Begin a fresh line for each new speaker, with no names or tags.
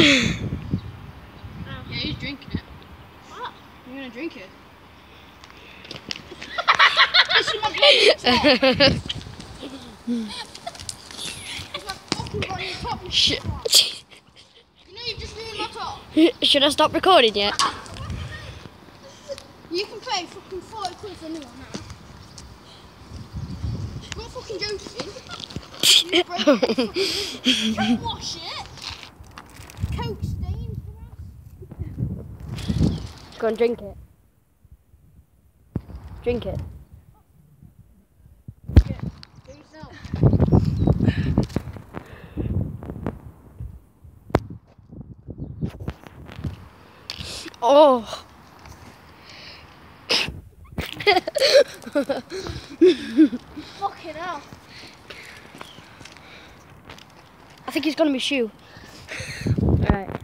yeah, he's drinking it.
What?
You're gonna drink it.
This is my bloody top. It's my fucking bloody top. you
Shit.
You know you've just ruined my top.
Should I stop recording yet?
You can pay fucking 40 quid for a new one now. I'm not fucking joking. You break it, fucking- Don't wash it. Coke stains.
Go and drink it. Drink it. Oh.
Fucking hell.
I think he's gonna be shoe. Alright.